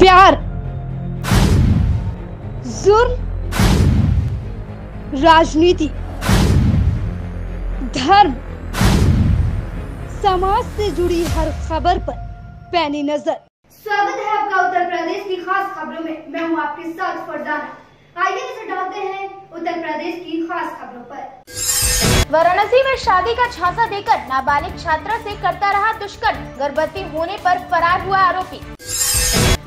प्यार। जुर्म। राजनीति। धर्म। समाज से जुड़ी हर खबर पर पैनी नज़र। स्वागत है आपका उत्तर प्रदेश की खास खबरों में। मैं हूँ आपके साथ फरजाना। आइए नज़र डालते हैं उत्तर प्रदेश की खास खबरों पर। वाराणसी में शादी का झांसा देकर नाबालिग छात्रा से करता रहा दुष्कर्म। गर्भवती होने पर फरार हुआ आरोपी।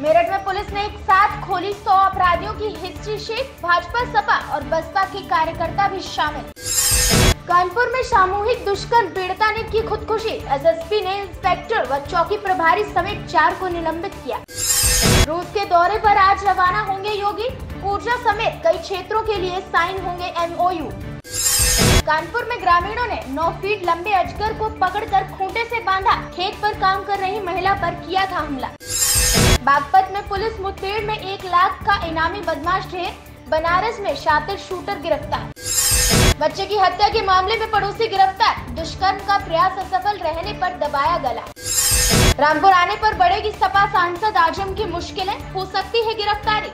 मेरठ में पुलिस ने एक साथ खोली सौ अपराधियों की हिस्ट्री शीट, भाजपा सपा और बसपा के कार्यकर्ता भी शामिल। कानपुर में सामूहिक दुष्कर्म, पीड़िता ने की खुदकुशी। एसएसपी ने इंस्पेक्टर व चौकी प्रभारी समेत चार को निलंबित किया। रूस के दौरे पर आज रवाना होंगे योगी। ऊर्जा समेत कई क्षेत्रों के लिए साइन होंगे एमओयू कानपुर में ग्रामीणों ने 9 फीट लंबे अजगर को पकड़कर खूंटे से बांधा। खेत पर काम कर रही महिला पर किया था हमला। बागपत में पुलिस मुठभेड़ में एक लाख का इनामी बदमाश ढेर बनारस में शातिर शूटर गिरफ़्तार। बच्चे की हत्या के मामले में पड़ोसी गिरफ़्तार। दुष्कर्म का प्रयास असफल रहने पर दबाया गला। रामपुर आने पर बढ़ेगी सपा सांसद आज़म की मुश्किलें, हो सकती है गिरफ्तारी।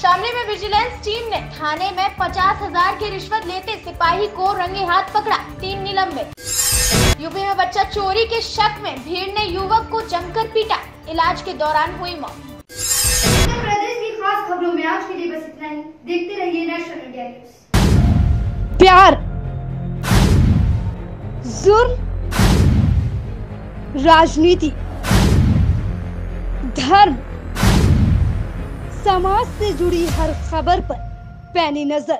शामली में विजिलेंस टीम ने थाने में पचास हज़ार की रिश्वत लेते सिपाही को रंगे हाथ पकड़ा, तीन निलंबित। यूपी में बच्चा चोरी के शक में भीड़ ने युवक को जमकर पीटा। इलाज के दौरान हुई मौत। उत्तर प्रदेश की खास खबरों में आज के लिए बस इतना ही। देखते रहिए नेशनल न्यूज़ प्यार जुर्म राजनीति धर्म समाज से जुड़ी हर खबर पर पैनी नज़र।